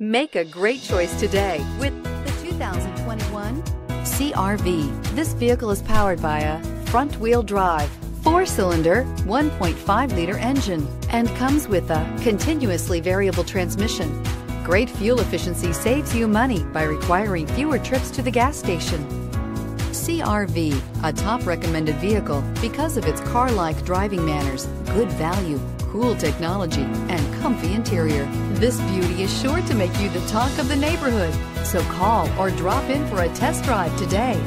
Make a great choice today with the 2021 CRV. This vehicle is powered by a front-wheel drive, four-cylinder, 1.5-liter engine, and comes with a continuously variable transmission. Great fuel efficiency saves you money by requiring fewer trips to the gas station. CRV, a top recommended vehicle because of its car-like driving manners, good value, cool technology, and comfy interior. This beauty is sure to make you the talk of the neighborhood. So call or drop in for a test drive today.